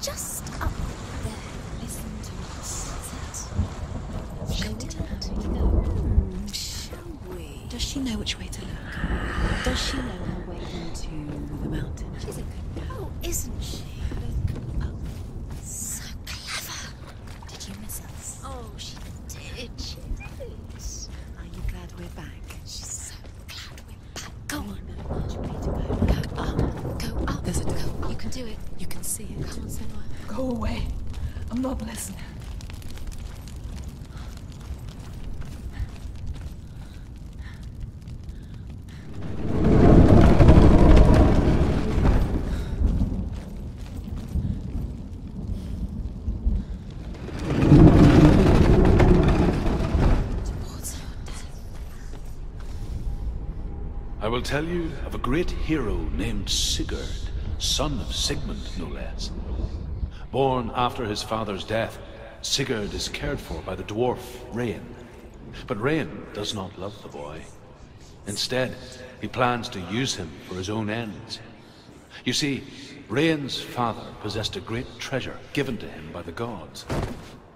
Just up there. Listen to us. That's it. Show it to her. Hmm, shall we? Does she know which way to look? Does she know her way into the mountain? She's a good girl, isn't she? Oh, so clever. Did you miss us? Oh, she did. She did. Are you glad we're back? She's so glad we're back. Go on. Which way to go? Go up. Go up. There's a door. Go. You can do it. You can see it. Come on, Senua. Go away. I will tell you of a great hero named Sigurd, son of Sigmund, no less. Born after his father's death, Sigurd is cared for by the dwarf Regin. But Regin does not love the boy. Instead, he plans to use him for his own ends. You see, Regin's father possessed a great treasure given to him by the gods.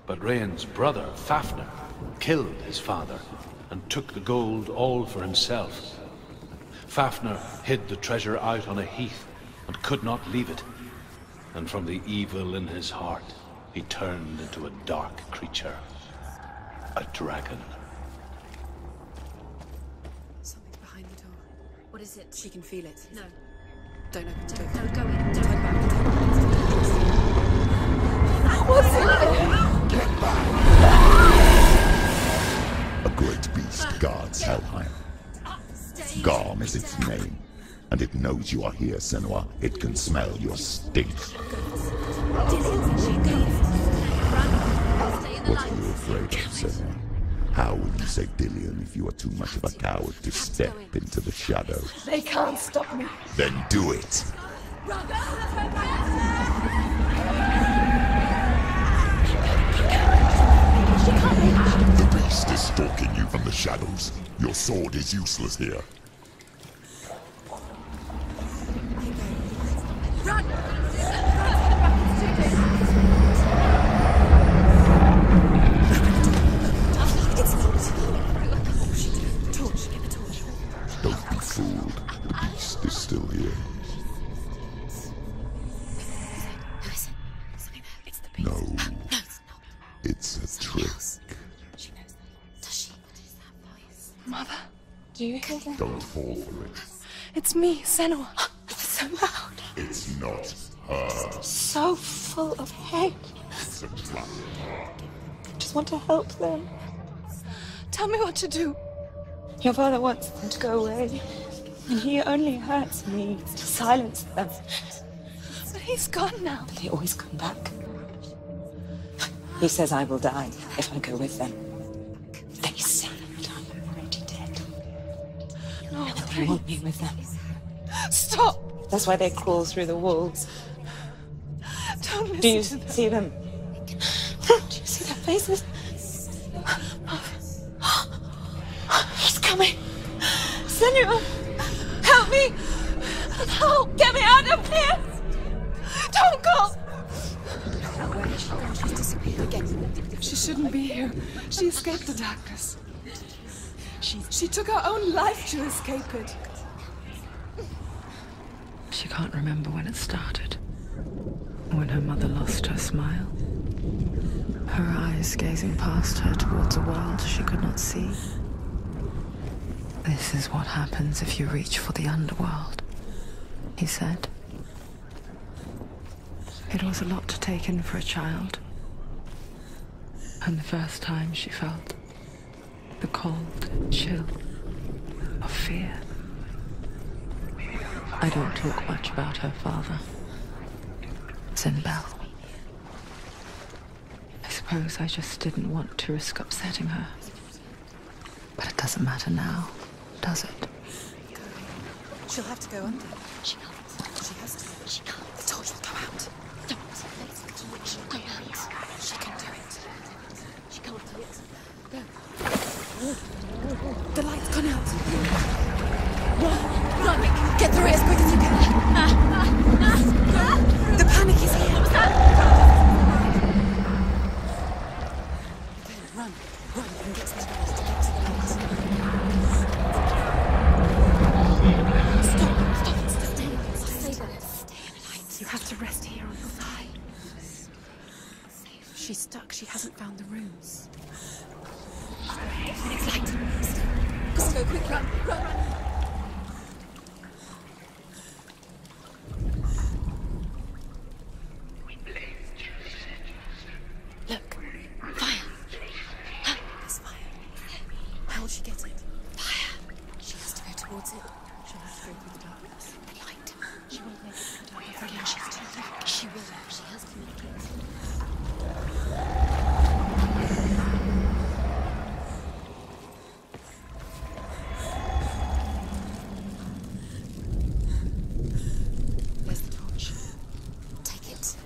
But Regin's brother, Fafnir, killed his father and took the gold all for himself. Fafnir hid the treasure out on a heath and could not leave it. And from the evil in his heart, he turned into a dark creature. A dragon. Something's behind the door. What is it? She can feel it. No. Don't open the door. no, go in. Don't. Turn back. Turn back. What's in there? A great beast guards Helheim. Garm is its name, and it knows you are here, Senua. It can smell your stink. What are you afraid of, Senua? How will you say Dillion if you are too much of a coward to step into the shadows? They can't stop me. Then do it! The beast is stalking you from the shadows. Your sword is useless here. Do you hear that? Don't fall for it. It's me, Senua. It's so loud. It's not her. So full of hate. It's a trap. I just want to help them. Tell me what to do. Your father wants them to go away. And he only hurts me to silence them. But he's gone now. They always come back. He says I will die if I go with them. They want me with them. stop. That's why they crawl through the walls. Don't listen Do you to them. see them? Do you see their faces? He's coming. Senua! help me. Help, get me out of here. Don't go. She's disappeared again. She shouldn't be here. She escaped the darkness. She, took her own life to escape it. She can't remember when it started. When her mother lost her smile. Her eyes gazing past her towards a world she could not see. This is what happens if you reach for the underworld, he said. It was a lot to take in for a child. And the first time she felt the cold chill of fear. I don't talk much about her father. Zynbel. I suppose I just didn't want to risk upsetting her. But it doesn't matter now, does it? She'll have to go under. She can't. She has to. She can't. The torch will go out. Don't. She can do it. She can't do it. The light's gone out. Run! Running! Get the it towards it. She'll have to go through the darkness. Light. She won't make it through the darkness. Yeah, she has to. She will. She has to make it. Where's the torch? Take it. Use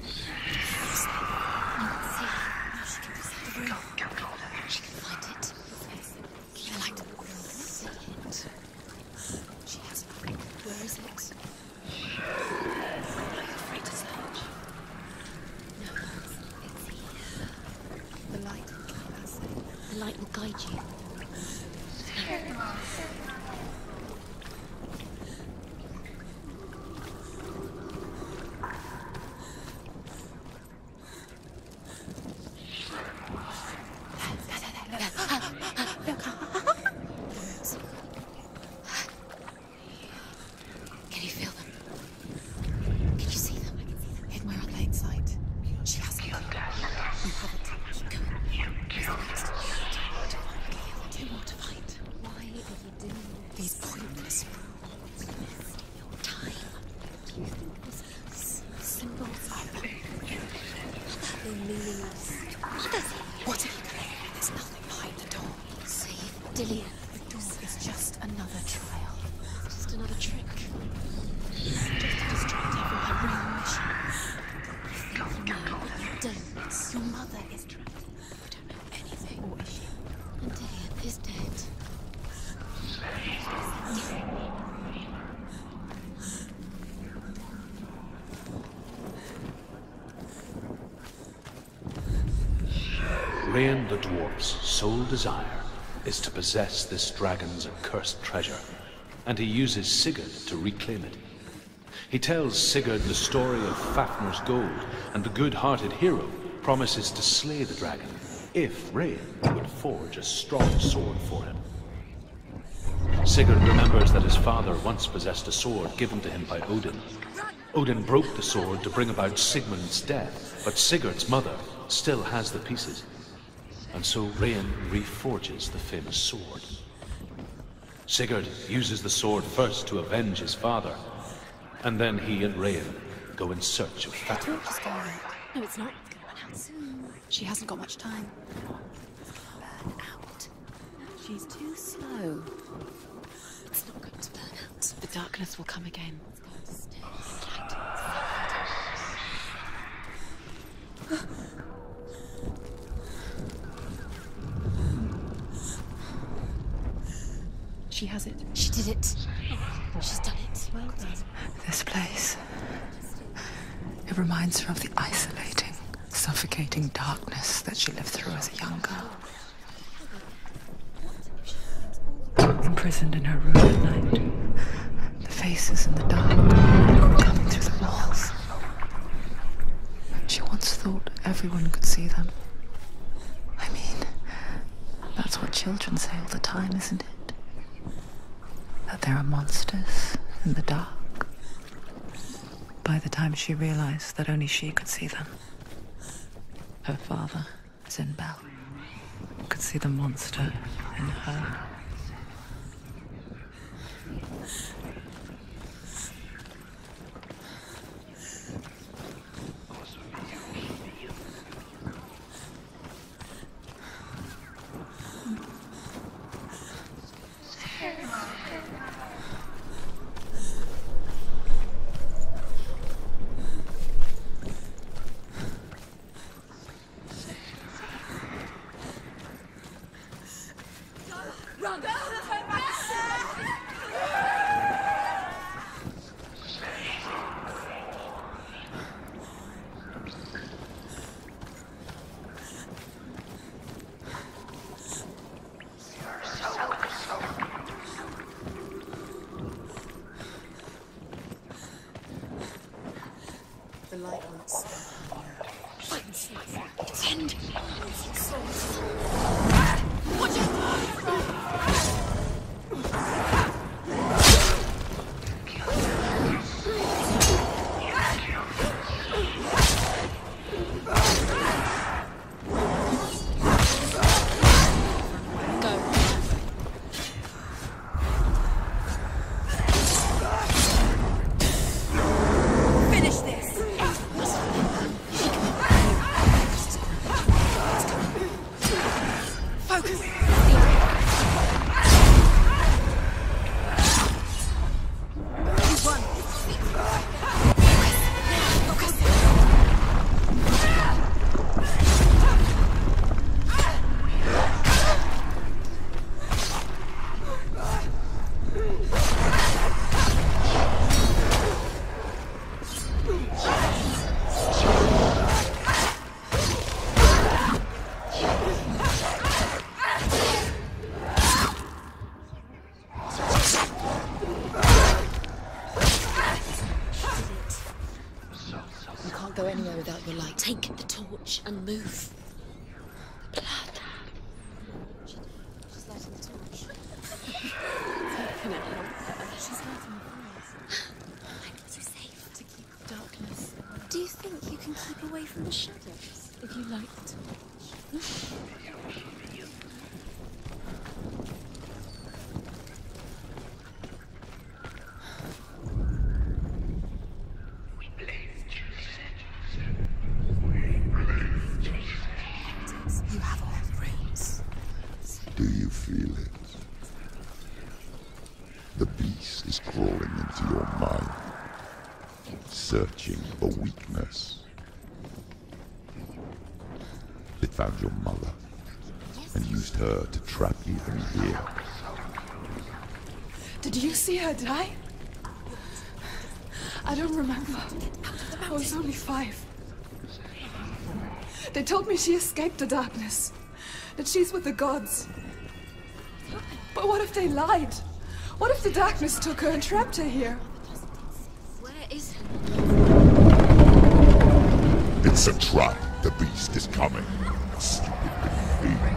that. No, see. Now she can decide the room. She can find it. Keep the light. See it. She has it. Where is it? I'm afraid to search. No, it's here. The light will keep us safe. The light will guide you. Can you feel them? Can you see them? Hidden where on late sight. She hasn't. You have it. Keep going. Where's the next? Two more to find. Why are you doing These pointless rules. your time? Do you think this is symbols are They're meaningless. Others What are you doing? There's nothing behind the door. save Dillion. The door is just another trial. It's just another trick. Just to distract her from her real mission. You know, but you don't. Your mother is trapped. You don't know anything. Or is she? And Dillion is dead. Regin the dwarf's sole desire is to possess this dragon's accursed treasure, and he uses Sigurd to reclaim it. He tells Sigurd the story of Fafnir's gold, and the good-hearted hero promises to slay the dragon if Regin would forge a strong sword for him. Sigurd remembers that his father once possessed a sword given to him by Odin. Odin broke the sword to bring about Sigmund's death, but Sigurd's mother still has the pieces. And so Regin reforges the famous sword. Sigurd uses the sword first to avenge his father, and then he and Regin go in search of Fafnir. Torch is going out. No, it's not. It's going to run out soon. She hasn't got much time. Burn out. She's too slow. It's not going to burn out. The darkness will come again. She has it. She did it. She's done it. Well done. This place. It reminds her of the isolating, suffocating darkness that she lived through as a young girl. Imprisoned in her room at night. The faces in the dark coming through the walls. She once thought everyone could see them. I mean, that's what children say all the time, isn't it? That there are monsters in the dark. By the time she realized that only she could see them, her father, Zynbel, could see the monster in her. Can keep away from the shadows if you light the torch? You have all the roots. Do you feel it? The beast is crawling into your mind, searching for weakness. It found your mother and used her to trap you in here. Did you see her die? I don't remember. I was only five. They told me she escaped the darkness, that she's with the gods. But what if they lied? What if the darkness took her and trapped her here? Where is he? It's a trap. The beast is coming. Stupid thing.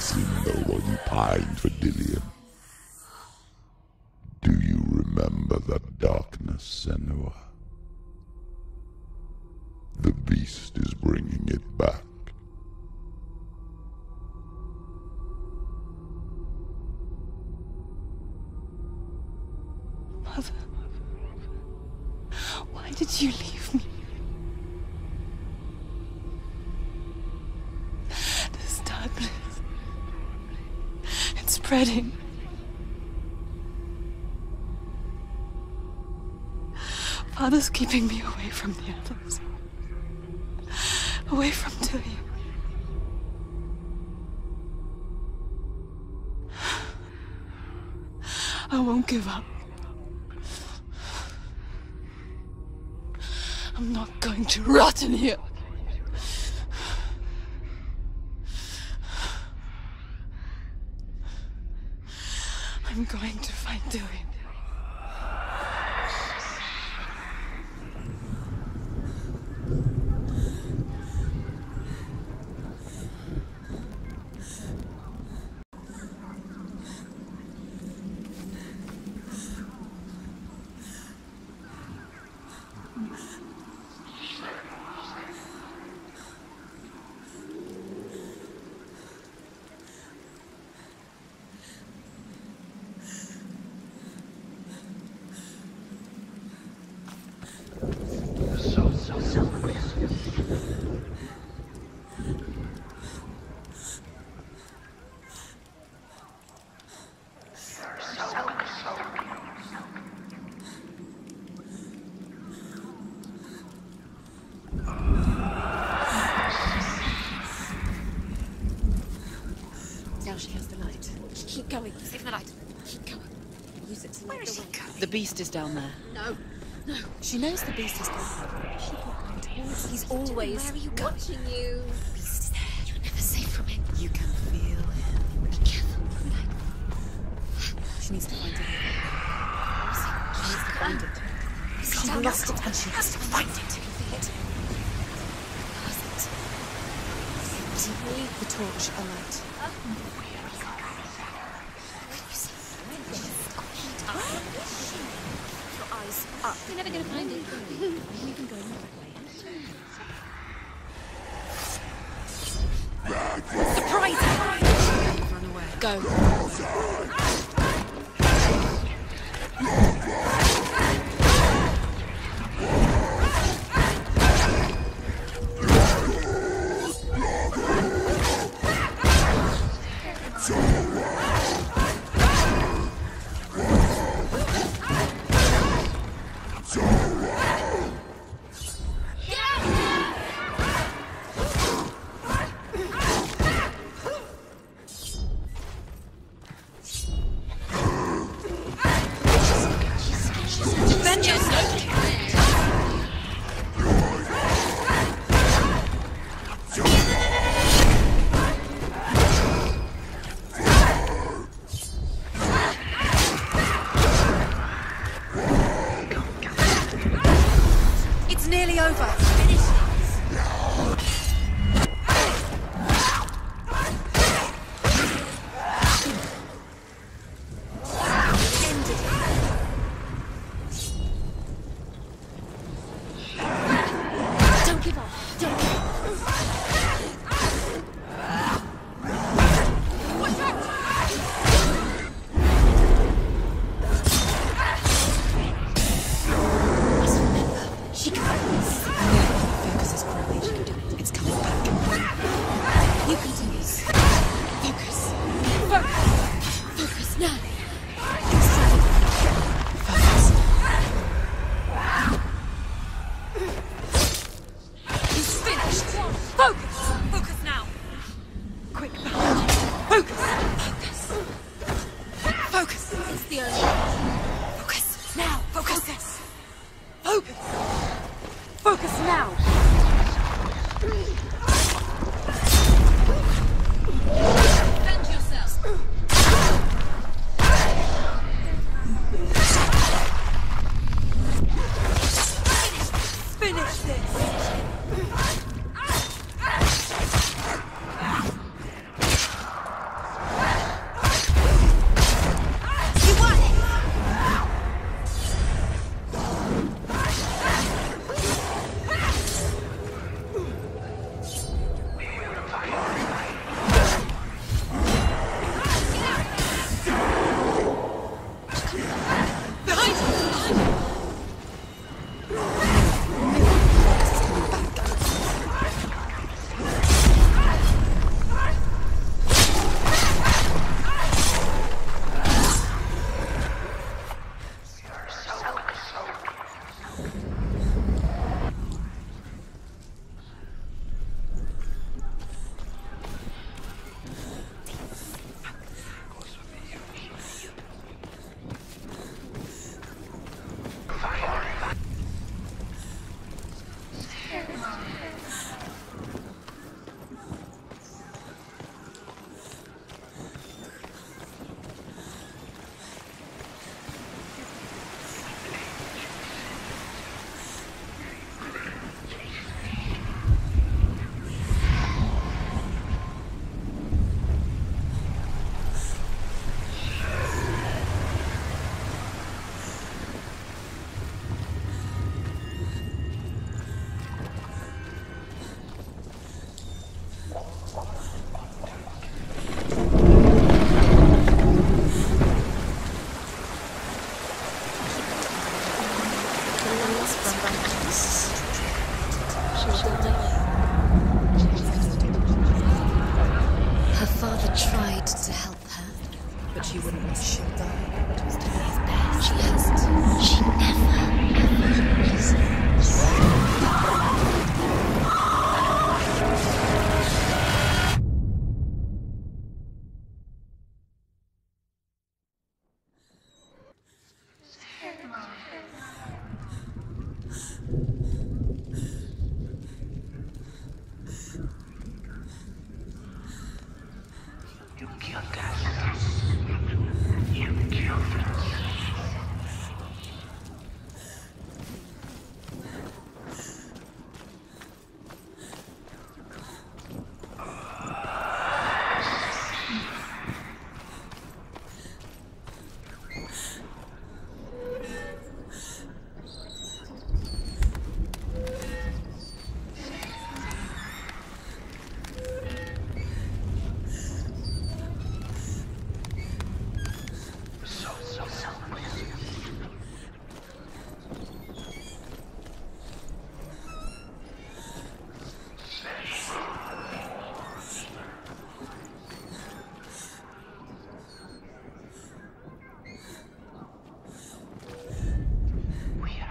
Father Zynbel while you pined for Dillion. Do you remember that darkness, Senua? The beast is bringing it back. Mother, why did you leave spreading. Father's keeping me away from the others. Away from Tilly. I won't give up. I'm not going to rot in here. I'm going to find Dillion. Now she has the light. Keep going. Save the light. Keep going. Use it to light the way. The beast is down there. No. No. She knows the beast is coming. Keep walking towards He's always Where are you watching you. The beast is there. You're never safe from him. You can feel him. Be careful. She needs to find it. She needs to find it. She lost it and she has to find it. You can feel it. Where is it? Simply the torch alight. Your eyes up. You're never gonna find it. You can go in that way. Surprise! Run away. Go.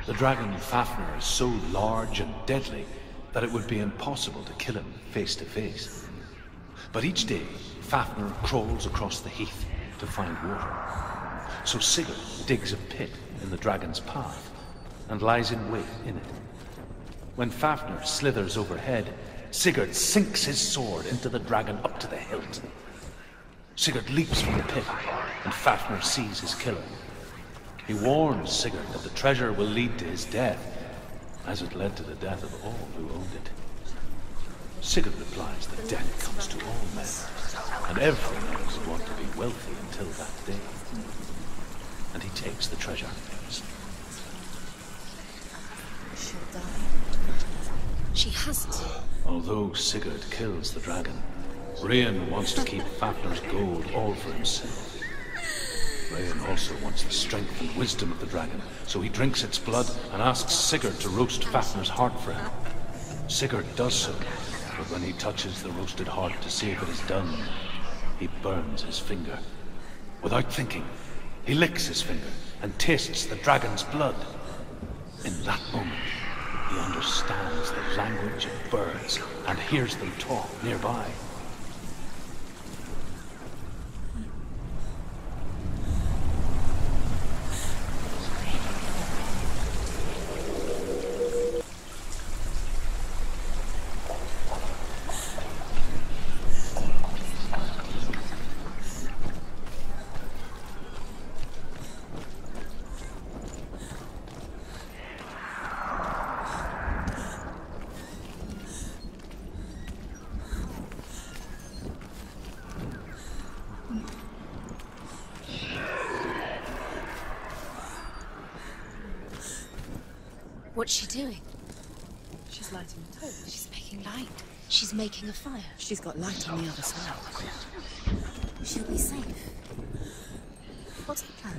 The dragon Fafnir is so large and deadly that it would be impossible to kill him face to face. But each day, Fafnir crawls across the heath to find water. So Sigurd digs a pit in the dragon's path and lies in wait in it. When Fafnir slithers overhead, Sigurd sinks his sword into the dragon up to the hilt. Sigurd leaps from the pit, and Fafnir sees his killer. He warns Sigurd that the treasure will lead to his death, as it led to the death of all who owned it. Sigurd replies that death comes to all men, and everyone would want to be wealthy until that day. And he takes the treasure. She'll die. She hasn't. Although Sigurd kills the dragon, Regin wants to keep Fafnir's gold all for himself. Regin also wants the strength and wisdom of the dragon, so he drinks its blood and asks Sigurd to roast Fafnir's heart for him. Sigurd does so, but when he touches the roasted heart to see if it is done, he burns his finger. Without thinking, he licks his finger and tastes the dragon's blood. In that moment, he understands the language of birds and hears them talk nearby. What's she doing? She's lighting a torch. She's making light. She's making a fire. She's got light on the other side. She'll be safe. What's her plan?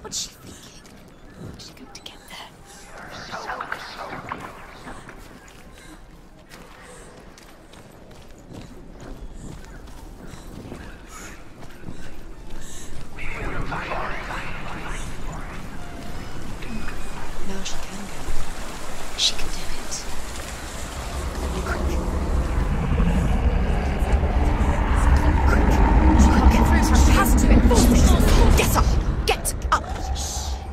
What's she thinking? How's she going to get there? Now she can go. She can do it. She can't get through. She has to. Get up! Get up!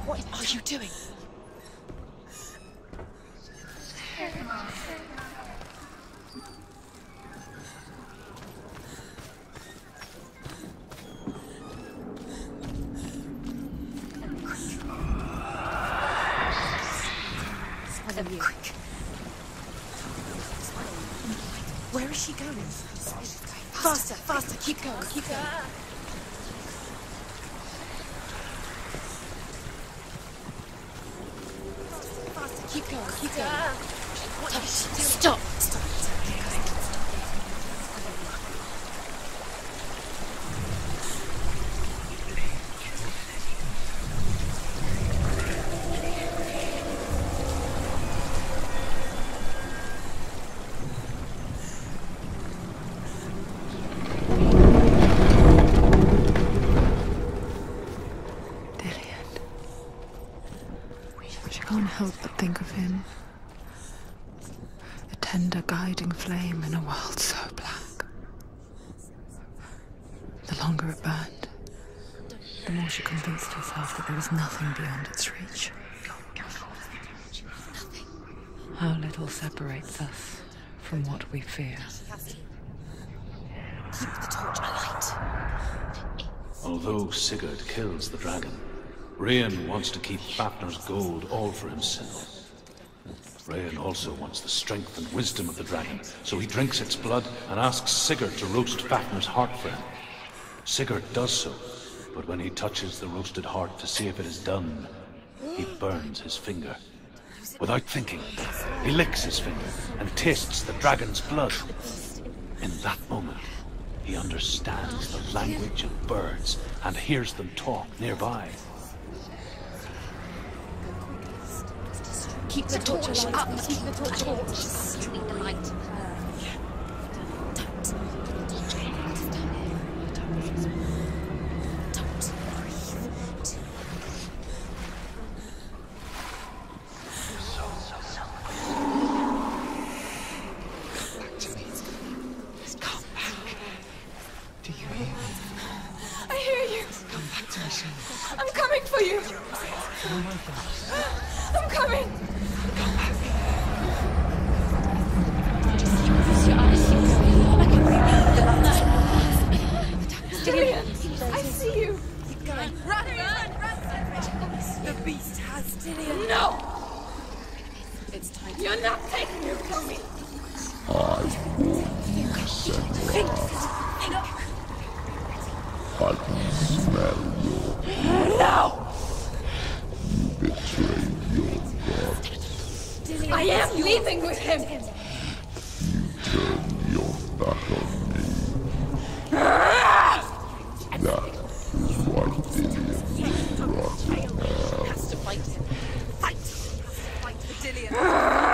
What are you doing? Quick. Where is she going? Faster, faster, keep going, keep going. Faster, keep going, keep going. What is she doing? Stop. Stop. Keep going. tender guiding flame in a world so black. The longer it burned, the more she convinced herself that there was nothing beyond its reach. How little separates us from what we fear. Keep the torch alight. Although Sigurd kills the dragon, Regin wants to keep Fafnir's gold all for himself. Regin also wants the strength and wisdom of the dragon, so he drinks its blood and asks Sigurd to roast Fafnir's heart for him. Sigurd does so, but when he touches the roasted heart to see if it is done, he burns his finger. Without thinking, he licks his finger and tastes the dragon's blood. In that moment, he understands the language of birds and hears them talk nearby. Keep the torch up. Keep the torch. Sweet light. Do for